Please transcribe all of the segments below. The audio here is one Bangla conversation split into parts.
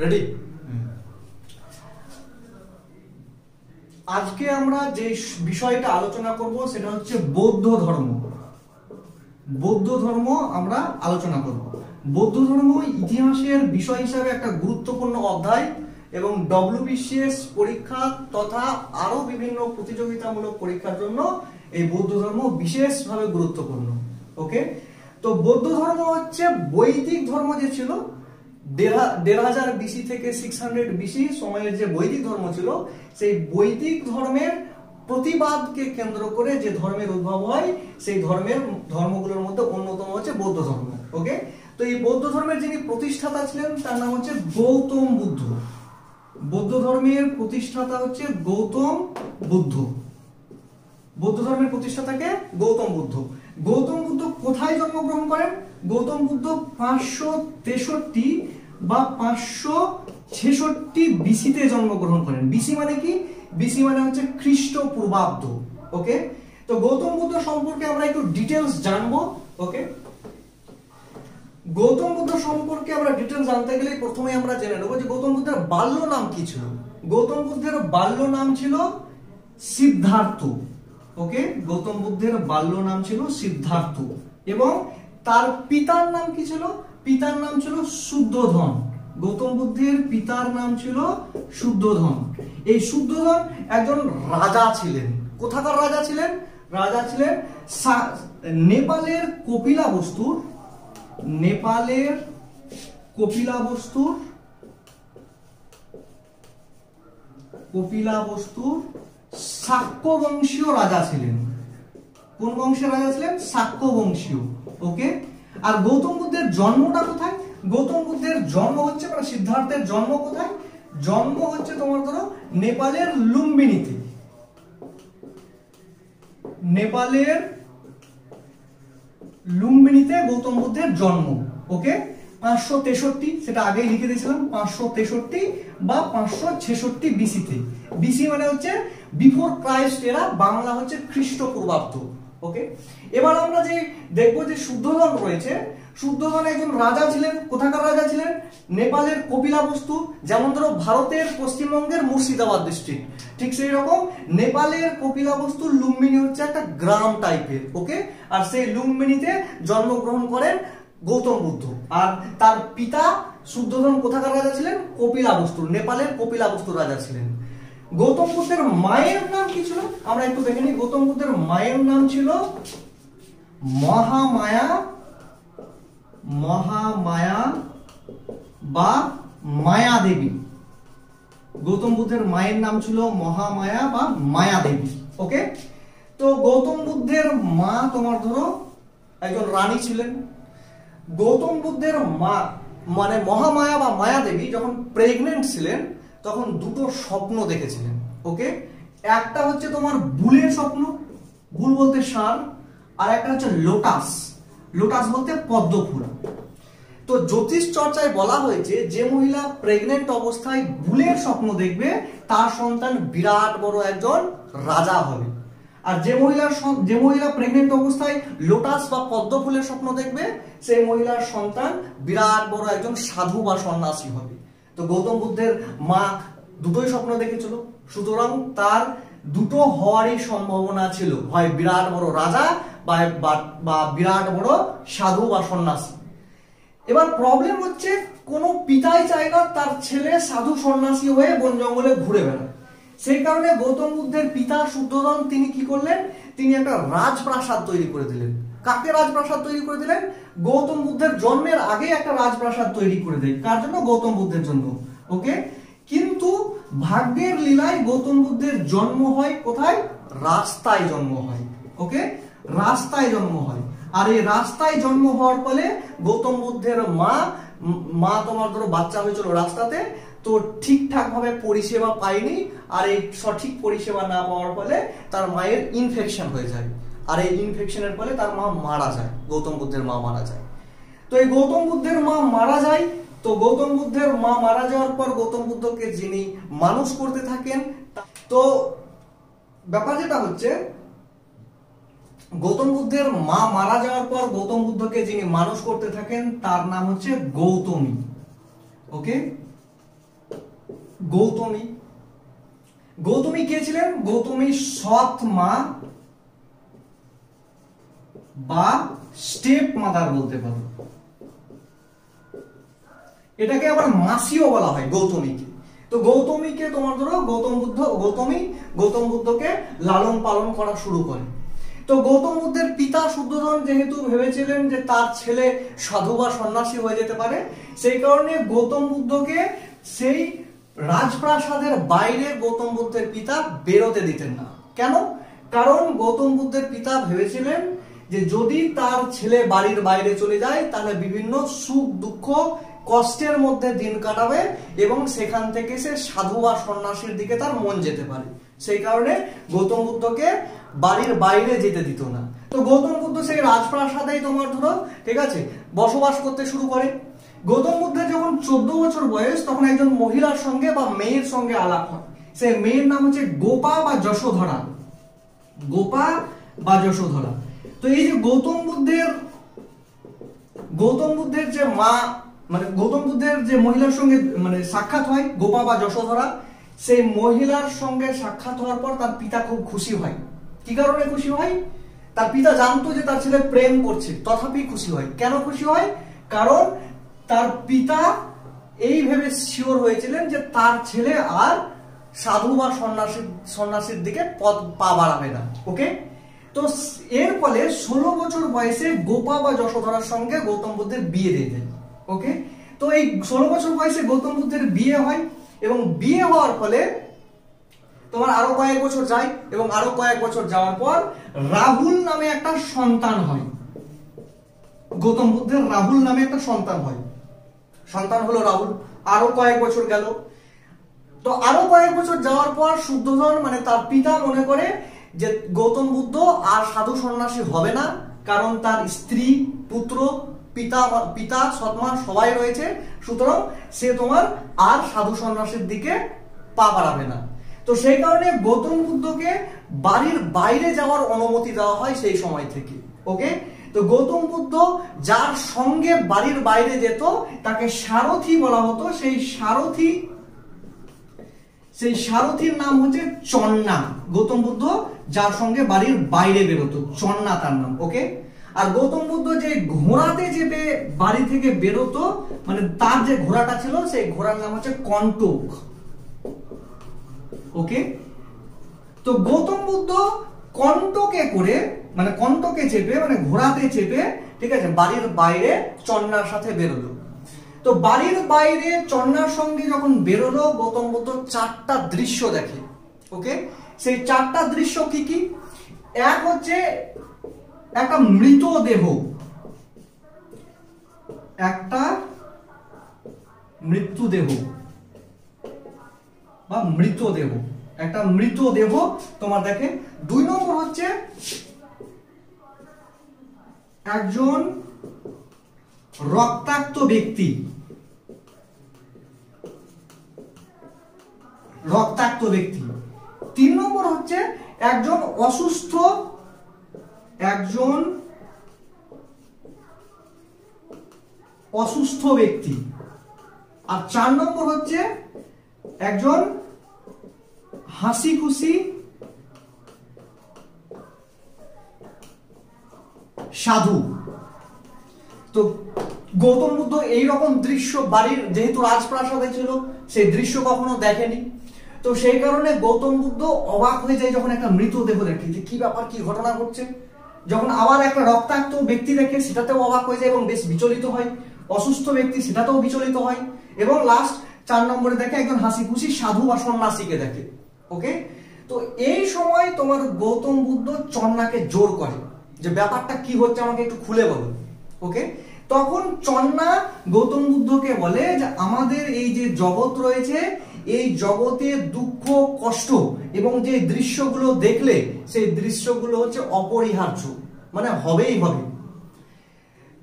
রেডি আজকে আমরা যে বিষয়টা আলোচনা করব সেটা হচ্ছে বৌদ্ধ ধর্ম। বৌদ্ধ ধর্ম আমরা আলোচনা করব। বৌদ্ধ ধর্ম ইতিহাসের বিষয় হিসাবে একটা গুরুত্বপূর্ণ অধ্যায় এবং ডব্লিউবিসিএস পরীক্ষা তথা আরও বিভিন্ন প্রতিযোগিতামূলক পরীক্ষার জন্য এই বৌদ্ধ ধর্ম বিশেষভাবে গুরুত্বপূর্ণ। ওকে তো বৌদ্ধ ধর্ম হচ্ছে বৈদিক ধর্ম যে ছিল দেড় হাজার বিসি থেকে সিক্স হান্ড্রেড বিসি সময়ের যে বৈদিক ধর্ম ছিল, সেই বৈদিক ধর্মের প্রতিবাদকে কেন্দ্র করে যে ধর্মের উদ্ভব হয়, সেই ধর্মের ধর্মগুলোর মধ্যে অন্যতম হচ্ছে বৌদ্ধ ধর্ম ওকে তো এই বৌদ্ধ ধর্মের যিনি প্রতিষ্ঠাতা ছিলেন, তার নাম হচ্ছে গৌতম বুদ্ধ। বৌদ্ধ ধর্মের প্রতিষ্ঠাতা হচ্ছে গৌতম বুদ্ধ। বৌদ্ধ ধর্মের প্রতিষ্ঠাতাকে গৌতম বুদ্ধ। গৌতম বুদ্ধ কোথায় জন্মগ্রহণ করেন? গৌতম বুদ্ধ পাঁচশো তেষট্টি বা পাঁচশো ছেষট্টি বিসিতে জন্মগ্রহণ করেন। বিসি মানে কি? বিসি মানে হচ্ছে খ্রিস্ট পূর্বাব্দ ওকে তো গৌতম বুদ্ধ সম্পর্কে আমরা একটু ডিটেলস জানব ওকে গৌতম বুদ্ধ সম্পর্কে আমরা ডিটেলস জানতে গেলে প্রথমে আমরা জেনে নেব যে গৌতম বুদ্ধের বাল্য নাম কি ছিল? গৌতম বুদ্ধের বাল্য নাম ছিল সিদ্ধার্থ ওকে গৌতম বুদ্ধের বাল্য নাম ছিল সিদ্ধার্থ। এবং তার পিতার নাম কি ছিল? পিতার নাম ছিল শুদ্ধধন। গৌতম বুদ্ধের পিতার নাম ছিল শুদ্ধধন। এই শুদ্ধধন একজন রাজা ছিলেন। কোথাকার রাজা ছিলেন? রাজা ছিলেন নেপালের কপিলা বস্তুর নেপালের কপিলা বস্তুর কপিলা বস্তুর শাক্য বংশীয় রাজা ছিলেন। কোন বংশের রাজা ছিলেন? শাক্য বংশীয় ওকে আর গৌতম বুদ্ধের জন্মটা কোথায়? গৌতম বুদ্ধের জন্ম হচ্ছে মানে সিদ্ধার্থের জন্ম কোথায়? জন্ম হচ্ছে তোমার ধরো নেপালের লুম্বিনীতে। নেপালের লুম্বিনীতে গৌতম বুদ্ধের জন্ম ওকে পাঁচশো তেষট্টি, সেটা আগেই লিখে দিয়েছিলাম, পাঁচশো তেষট্টি বা পাঁচশো ছেষট্টি বিসিতে বিসি মানে হচ্ছে বিফোর ক্রাইস্ট এরা বাংলা হচ্ছে খ্রিস্টপূর্বাব্দ। ওকে এবার আমরা যে দেখব যে শুদ্ধধন রয়েছে, শুদ্ধধন একজন রাজা ছিলেন, কোথাকার রাজা ছিলেন? নেপালের কপিলাবস্তু যেমন ধরো ভারতের পশ্চিমবঙ্গের মুর্শিদাবাদ ডিস্ট্রিক্ট ঠিক সেই রকম নেপালের কপিলাবস্তু লুম্বিনী হচ্ছে একটা গ্রাম টাইপের ওকে আর সেই লুম্বিনীতে জন্মগ্রহণ করেন গৌতম বুদ্ধ। আর তার পিতা শুদ্ধধন কোথাকার রাজা ছিলেন? কপিলাবস্তুর নেপালের কপিলাবস্তুর রাজা ছিলেন। গৌতম বুদ্ধের মায়ের নাম কি ছিল? আমরা একটু দেখে নিই। গৌতম বুদ্ধের মায়ের নাম ছিল মহামায়া মহামায়া বা মায়া দেবী গৌতম বুদ্ধের মায়ের নাম ছিল মহামায়া বা মায়া দেবী ওকে? তো গৌতম বুদ্ধের মা তোমার ধরো, একজন রানী ছিলেন। গৌতম বুদ্ধের মা মানে মহামায়া বা মায়া দেবী যখন প্রেগনেন্ট ছিলেন তখন দুটো স্বপ্ন দেখেছিলেন। ওকে? একটা হচ্ছে তোমার বুলের স্বপ্ন বুল বলতে সার, আর একটা হচ্ছে লোটাস। লোটাস বলতে পদ্ম ফুল তো জ্যোতিষ চর্চায় বলা হয়েছে, যে মহিলা প্রেগনেন্ট অবস্থায় বুলের স্বপ্ন দেখবে, তার সন্তান বিরাট বড় একজন রাজা হবে। আর যে মহিলার যে মহিলা প্রেগনেন্ট অবস্থায় লোটাস বা পদ্ম ফুলের স্বপ্ন দেখবে, সেই মহিলার সন্তান বিরাট বড় একজন সাধু বা সন্ন্যাসী হবে। তো গৌতম বুদ্ধের মা দুটোই স্বপ্ন দেখেছিল। সুতরাং তার দুটো হওয়ারই সম্ভাবনা ছিল। হয় বিরাট বড় রাজা বা বিরাট বড় সাধু বা সন্ন্যাসী। এবার প্রবলেম হচ্ছে কোনো পিতাই চায় না তার ছেলে সাধু সন্ন্যাসী হয়ে বন জঙ্গলে ঘুরে বেড়ায়। সেই কারণে গৌতম বুদ্ধের পিতা শুদ্ধধন তিনি কি করলেন? তিনি একটা রাজপ্রাসাদ তৈরি করে দিলেন। কাকে রাজপ্রাসাদ তৈরি করে দিলেন? গৌতম বুদ্ধের জন্মের আগে একটা রাজপ্রাসাদ তৈরি করে দেয় কার জন্য? গৌতম বুদ্ধের জন্য। ওকে? কিন্তু ভাগ্যের লীলায় গৌতম বুদ্ধের জন্ম হয় কোথায়? রাস্তায় জন্ম হয়। ওকে? রাস্তায় জন্ম হয়। আর এই রাস্তায় জন্ম হওয়ার ফলে গৌতম বুদ্ধের মা মা তোমার ধরো বাচ্চা হয়েছিল রাস্তাতে, তো ঠিকঠাক ভাবে পরিষেবা পায়নি। আর এই সঠিক পরিষেবা না পাওয়ার ফলে তার মায়ের ইনফেকশন হয়ে যায়। আর এই ইনফেকশনের ফলে তার মা মারা যায়, গৌতম বুদ্ধের মা মারা যায়। তো এই গৌতম বুদ্ধের মা মারা যায়, তো গৌতম বুদ্ধের মা মারা যাওয়ার পর গৌতম বুদ্ধকে যিনি মানুষ করতে থাকেন, তো ব্যাপার যেটা হচ্ছে, গৌতম বুদ্ধের মা মারা যাওয়ার পর গৌতম বুদ্ধকে যিনি মানুষ করতে থাকেন, তার নাম হচ্ছে গৌতমী। ওকে গৌতমী। গৌতমী কে ছিলেন? গৌতমী সৎ মা বা স্টেপ মাদার বলতে পারো। এটাকে আবার মাসিও বলা হয়, গৌতমীকে। তো গৌতমীকে তোমার ধরো গৌতম বুদ্ধ, গৌতমী গৌতম বুদ্ধকে লালন পালন করা শুরু করে। তো গৌতম বুদ্ধের পিতা শুদ্ধোধন যেহেতু ভেবেছিলেন যে তার ছেলে সাধু বা সন্ন্যাসী হয়ে যেতে পারে, সেই কারণে গৌতম বুদ্ধকে সেই রাজপ্রাসাদের বাইরে গৌতম বুদ্ধের পিতা বেরোতে দিতেন না। কেন? কারণ গৌতম বুদ্ধের পিতা ভেবেছিলেন যে যদি তার ছেলে বাড়ির বাইরে চলে যায়, তাহলে বিভিন্ন সুখ, দুঃখ, কষ্টের মধ্যে দিন কাটাবে এবং সেখান থেকে সে সাধু বা সন্ন্যাসীর দিকে তার মন যেতে পারে। সেই কারণে গৌতম বুদ্ধকে বাড়ির বাইরে যেতে দিত না। তো গৌতম বুদ্ধ সেই রাজপ্রাসাদেই তোমার ধরো, ঠিক আছে, বসবাস করতে শুরু করে। গৌতম বুদ্ধের যখন চোদ্দ বছর বয়স, তখন একজন মহিলার সঙ্গে বা মেয়ের সঙ্গে আলাপ হয়। সেই মেয়ের নাম হচ্ছে গোপা বা যশোধরা। গোপা বা যশোধরা। তো এই যে গৌতম বুদ্ধের গৌতম বুদ্ধের যে মা মানে গৌতম বুদ্ধের যে মহিলার সঙ্গে মানে সাক্ষাৎ হয়, গোপা বা যশোধরা, সেই মহিলার সঙ্গে সাক্ষাৎ হওয়ার পর তার পিতা খুব খুশি হয়। কি কারণে খুশি হয়? তার পিতা জানতো যে তার ছেলে প্রেম করছে, তথাপি খুশি হয়। কেন খুশি হয়? কারণ তার পিতা এই ভেবে শিওর হয়েছিলেন যে তার ছেলে আর সাধু বা সন্ন্যাসীর সন্ন্যাসীর দিকে পথ পা বাড়াবে না। ওকে? তো এর ফলে ষোলো বছর বয়সে গোপা বা যশোধরার সঙ্গে গৌতম বুদ্ধের বিয়ে দিয়ে দেন ওকে? তো এই ষোলো বছর বয়সে গৌতম বুদ্ধের বিয়ে হয় এবং বিয়ে হওয়ার ফলে তোমার আরও কয়েক বছর যায় এবং আরও কয়েক বছর যাওয়ার পর রাহুল নামে একটা সন্তান হয়। গৌতম বুদ্ধের রাহুল নামে একটা সন্তান হয়। সন্তান হলো রাহুল। আরও কয়েক বছর গেল। তো আরও কয়েক বছর যাওয়ার পর শুদ্ধধন মানে তার পিতা মনে করে যে গৌতম বুদ্ধ আর সাধু সন্ন্যাসী হবে না, কারণ তার স্ত্রী, পুত্র, পিতা পিতা, সৎমা সবাই রয়েছে। সুতরাং সে তোমার আর সাধু সন্ন্যাসীর দিকে পা বাড়াবে না। তো সেই কারণে গৌতম বুদ্ধকে বাড়ির বাইরে যাওয়ার অনুমতি দেওয়া হয় সেই সময় থেকে। ওকে? তো গৌতম বুদ্ধ যার সঙ্গে বাড়ির বাইরে যেত, তাকে সারথি বলা হতো। সেই সারথি, সেই সারথীর নাম হচ্ছে চন্না। গৌতম বুদ্ধ যার সঙ্গে বাড়ির বাইরে বেরোতো, চন্না তার নাম, ওকে? আর গৌতম বুদ্ধ যে ঘোড়াতে চেপে বাড়ি থেকে বেরোতো মানে তার যে ঘোড়াটা ছিল, সেই ঘোড়ার নাম হচ্ছে কন্টক, ওকে? তো গৌতম বুদ্ধ কন্টকে করে মানে কন্টকে চেপে মানে ঘোড়াতে চেপে, ঠিক আছে, বাড়ির বাইরে চন্নার সাথে বেরোলো। তো বাড়ির বাইরে চন্নার সঙ্গে যখন বেরোলো, গৌতম বুদ্ধ চারটা দৃশ্য দেখে, ওকে? সেই চারটা দৃশ্য কি কি? এক হচ্ছে একটা মৃতদেহ একটা মৃত্যুদেহ বা মৃতদেহ একটা মৃতদেহ তোমার দেখে। দুই নম্বর হচ্ছে একজন রক্তাক্ত ব্যক্তি। রক্তাক্ত ব্যক্তি। তিন নম্বর হচ্ছে একজন অসুস্থ একজন অসুস্থ ব্যক্তি। আর চার নম্বর হচ্ছে একজন হাসি খুশি সাধু। তো গৌতম বুদ্ধ এইরকম দৃশ্য বাড়ির, যেহেতু রাজপ্রাসাদে ছিল, সেই দৃশ্য কখনো দেখেনি? তো সেই কারণে গৌতম বুদ্ধ অবাক হয়ে যায় যখন একটা মৃতদেহ দেখে যে কি ব্যাপার, কি ঘটনা ঘটছে। যখন আবার একটা রক্তাক্ত ব্যক্তি দেখে, সেটাতেও অবাক হয়ে যায় এবং বেশ বিচলিত হয়। অসুস্থ ব্যক্তি, সেটাতেও বিচলিত হয় এবং লাস্ট চার নম্বরে দেখে একজন হাসি খুশি সাধু বা সন্ন্যাসীকে দেখে ওকে তো এই সময় তোমার গৌতম বুদ্ধ চন্নাকে জোর করে যে ব্যাপারটা কি হচ্ছে আমাকে একটু খুলে বলো ওকে তখন চন্না গৌতম বুদ্ধকে বলে যে আমাদের এই যে জগৎ রয়েছে এই জগতে দুঃখ, কষ্ট এবং যে দৃশ্যগুলো দেখলে, সেই দৃশ্যগুলো হচ্ছে অপরিহার্য। মানে হবেই হবে।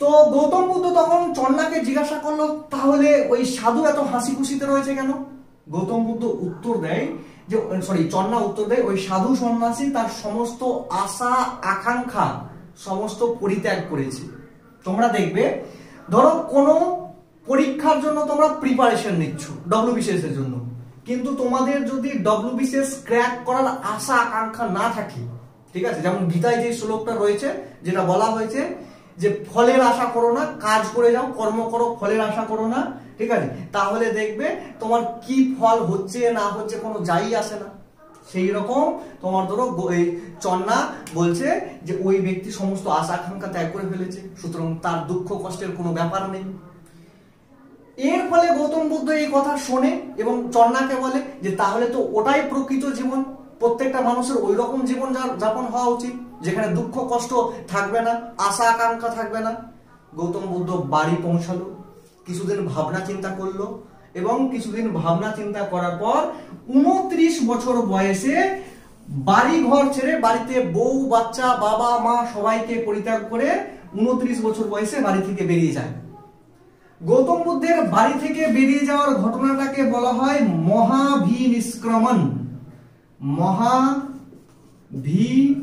তো গৌতম বুদ্ধ তখন চন্নাকে জিজ্ঞাসা করল, তাহলে ওই সাধু এত হাসি খুশিতে রয়েছে কেন? গৌতম বুদ্ধ উত্তর দেয় যে সরি চন্না উত্তর দেয়, ওই সাধু সন্ন্যাসী তার সমস্ত আশা, আকাঙ্ক্ষা সমস্ত পরিত্যাগ করেছে। তোমরা দেখবে, ধরো কোনো পরীক্ষার জন্য তোমরা প্রিপারেশন নিচ্ছ ডব্লিউবিসিএস এর জন্য। কিন্তু তোমাদের যদি ডব্লিউবিসিএস ক্র্যাক করার আশা, আকাঙ্ক্ষা না থাকে, ঠিক আছে? যেমন গীতায় যে শ্লোকটা রয়েছে, যেটা বলা হয়েছে যে ফলের আশা করো না, কাজ করে যাও, কর্ম করো, ফলের আশা করো না, ঠিক আছে? তাহলে দেখবে তোমার কি ফল হচ্ছে, না হচ্ছে, কোনো যাই আসে না। সেই রকম তোমার ধরো চন্না বলছে যে ওই ব্যক্তি সমস্ত আশা, আকাঙ্ক্ষা ত্যাগ করে ফেলেছে। সুতরাং তার দুঃখ, কষ্টের কোনো ব্যাপার নেই। এর ফলে গৌতম বুদ্ধ এই কথা শোনে এবং চন্নাকে বলে যে তাহলে তো ওটাই প্রকৃত জীবন। প্রত্যেকটা মানুষের ওই রকম জীবন যাপন হওয়া উচিত, যেখানে দুঃখ, কষ্ট থাকবে না, আশা, আকাঙ্ক্ষা থাকবে না। গৌতম বুদ্ধ বাড়ি পৌঁছালো, কিছুদিন ভাবনা চিন্তা করল এবং কিছুদিন ভাবনা চিন্তা করার পর উনত্রিশ বছর বয়সে বাড়ি ঘর ছেড়ে বাড়িতে বউ, বাচ্চা, বাবা, মা সবাইকে পরিত্যাগ করে উনত্রিশ বছর বয়সে বাড়ি থেকে বেরিয়ে যায়। গৌতম বুদ্ধের বাড়ি থেকে বেরিয়ে যাওয়ার ঘটনাটাকে বলা হয় মহাভিনিষ্ক্রমণ। মহাভি